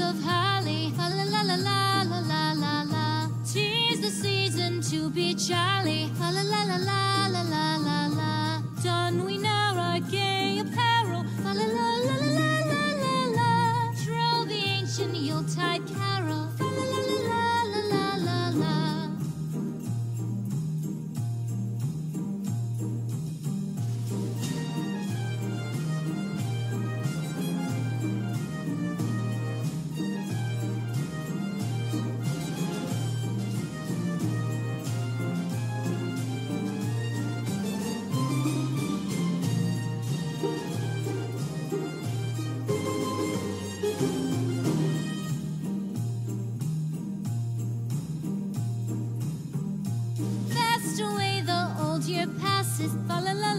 of holly, la la la la la la la la. Tis the season to be jolly, la la la la la la la la. Done we know. Passes. Fa la la